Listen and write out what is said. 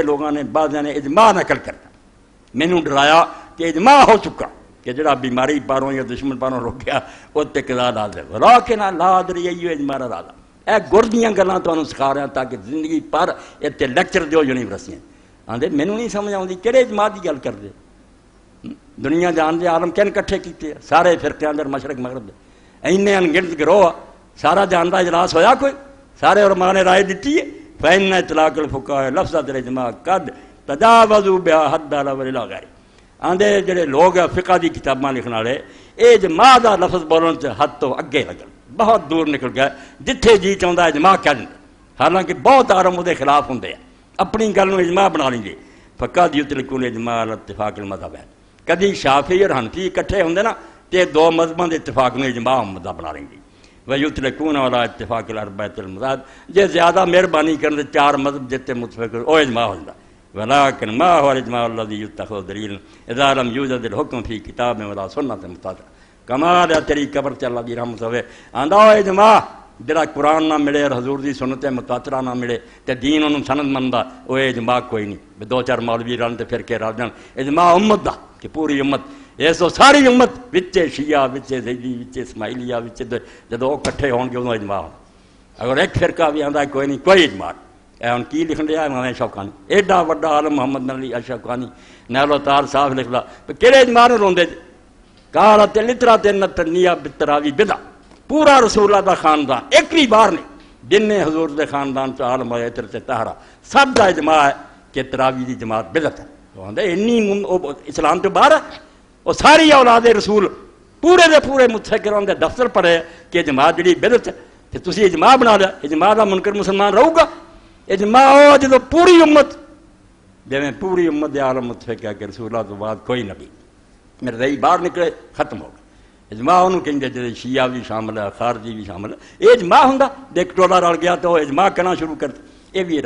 لوگوں نے بعض نے اجماع نقل کرتا۔ مینوں ڈرایا کہ اجماع ہو چکا کہ جڑا بیماری پاروں یا دشمن پاروں روکیا وہ تے قضا لا لا کے نہ لا دری ایو اجماع را اے گر دیاں گلاں تانوں سکھا رہا ہاں تاکہ زندگی پر تے لیکچر دیو یونیورسٹیاں۔ آندے، مینوں نہیں سمجھ آوندی کہڑے اجماع دی گل کردے۔ دنیا جان دے عالم کن کٹھے کیتے؟ سارے فرقے اندر مشرق مغرب دے۔ اینے انگنت گروہ، سارا جان دا اجلاس ہویا کوئی؟ سارے علماء نے رائے دیتی ہے۔ فین اطلاق الفقہ لفظ اجماع قد تجاوزوا بها حد الاول الى غیر آندے جڑے لوگ فقہ دی کتاباں لکھن والے، اے اجماع دا لفظ بولن تے حد تو اگے لگن۔ بہت دور نکل گیا، جتھے جی چاہندا اجماع کہہ دیں حالانکہ بہت عالم دے خلاف ہوندے ہیں۔ اپنی گل اجماع بنا لیں گے۔ فقد یتلکون اجماع الاتفاق المذہب ہے۔ کدی شافعی اور حنفی اکٹھے ہوندے نا، تے دو مذہباں دے اتفاق نو اجماع مذہب بنا لیں گے ویتلکون والا اتفاق الاربعۃ المذاہب جے زیادہ مہربانی کرن تے چار مذہب جتے متفق او اجماع ہوندا ولكن ما هو الاجماع الذي يتخذ دليلا اذا لم يوجد الحكم في كتاب ولا سنه متاثر کمال ہے تیری قبر تے اللہ دی رحمت ہوے آندا او اجماع، جڑا قرآن نہ ملے اور حضور دی سنت متاثرہ نہ ملے، تے دین انہوں سند مندا، او اجماع کوئی نہیں۔ دو چار مولوی رل تے پھر کے رل جان۔ اجماع امت دا، کہ پوری امت یہ سو ساری امت وچے شیعہ، وچے زیدی وچے اسماعیلیہ، وچے جدو وہ کٹھے ہون انہوں اجماع ہونا۔ اگر ایک فرقہ بھی آندا کوئی نہیں، کوئی اجماع۔ اے ان کی لکھن دیا امام شوقانی ایڈا وڈا عالم محمد علی اشوقانی نیلو تار صاحب لکھ لا۔ کہڑے اجماع نو روندے کالا تے لترا تے نتنیا بتراوی بدا پورا رسول اللہ دا خاندان۔ ایک بھی بار نہیں جن نے حضور دے خاندان چ عالم ہوئے تے تہرا سب دا اجماع ہے کہ تراوی دی جماعت بدت ہے۔ وہ انی اسلام تو باہر ہے۔ وہ ساری اولاد رسول پورے دے پورے متفکران دے دفتر پڑے کہ جماعت جڑی بدت ہے، تے تسی اجماع بنا لیا۔ اجماع دا منکر مسلمان رہو گا۔ اجماع ہو جدو پوری امت جی میں پوری امت دے عالم متفق کہ رسول اللہ تو بعد کوئی نبی۔ میرے رہی باہر نکلے، ختم ہو گئے۔ اجماع انہوں کہیں جی شیعہ بھی شامل ہے، خارجی بھی شامل ہے۔ یہ اجماع ہوں دیکھ ٹولا رل گیا تو اجماع کرنا شروع کر یہ بھی